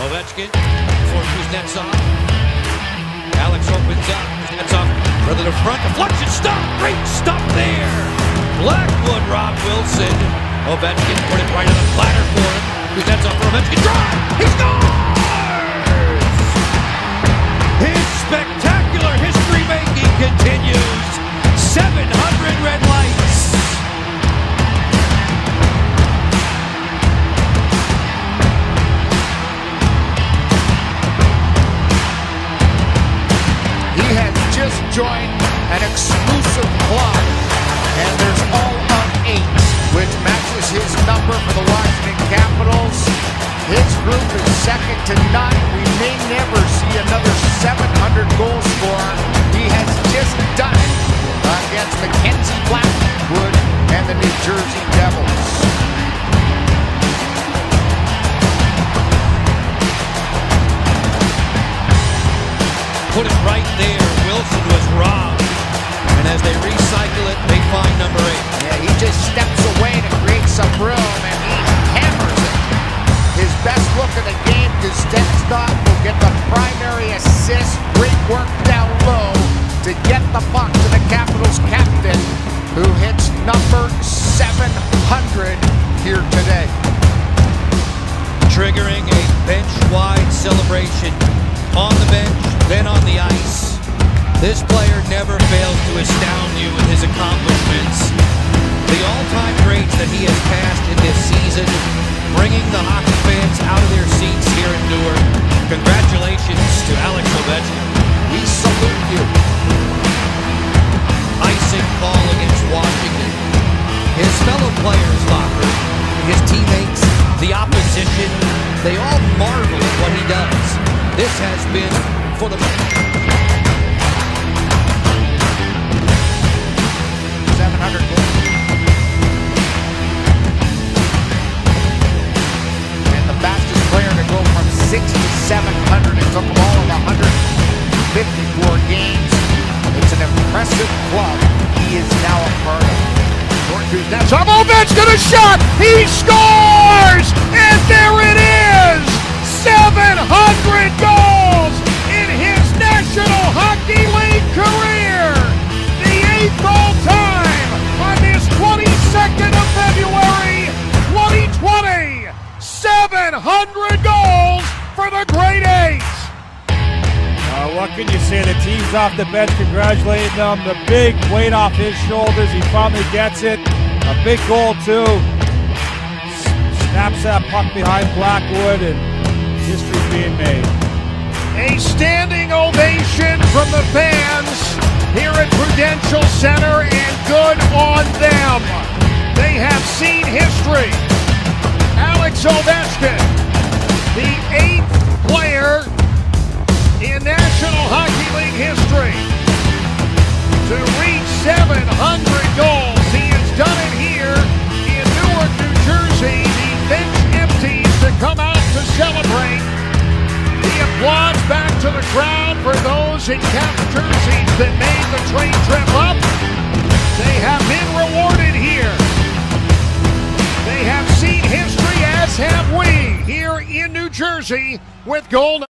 Ovechkin for Kuznetsov. Alex opens up. Kuznetsov further to front. Deflection. Stop. Great stop there. Blackwood, Rob Wilson. Ovechkin put it right on the platter for him. Kuznetsov for Ovechkin. Drive. Just joined an exclusive club, and there's all of eight, which matches his number for the Washington Capitals. His group is second to none. We may never see another 700 goal scorer. He has just done it against Mackenzie Blackwood and the New Jersey Devils. Put it right there. Wilson was robbed. And as they recycle it, they find number eight. Yeah, he just steps away to create some room and he hammers it. His best look of the game, Kuznetsov will get the primary assist. Great work down low to get the puck to the Capitals captain who hits number 700 here today. triggering a bench-wide celebration on the bench, then on the ice. This player never fails to astound you with his accomplishments. The all-time greats that he has passed in this season, bringing the hockey fans out of their seats here in Newark. Congratulations to Alex Ovechkin. We salute you. Icing call against Washington. His fellow players, Locker, his teammates, the opposition, they all marvel at what he does. This has been for the 700. It took them all of 154 games. It's an impressive club he is now a part of. Kuznetsov, Ovechkin a shot! He scores! And there it is! 700 goals in his National Hockey League career! The eighth all time on this 22nd of February, 2020! 700 goals for the! What can you say? The team's off the bench congratulating them. The big weight off his shoulders. He finally gets it. A big goal, too. Snaps that puck behind Blackwood, and history being made. A standing ovation from the fans here at Prudential Center, and good on them. They have seen history. Alex Ovechkin, the eighth in National Hockey League history to reach 700 goals. He has done it here in Newark, New Jersey. The bench empties to come out to celebrate. The applause back to the crowd for those in Caps jerseys that made the train trip up. They have been rewarded here. They have seen history, as have we, here in New Jersey with gold.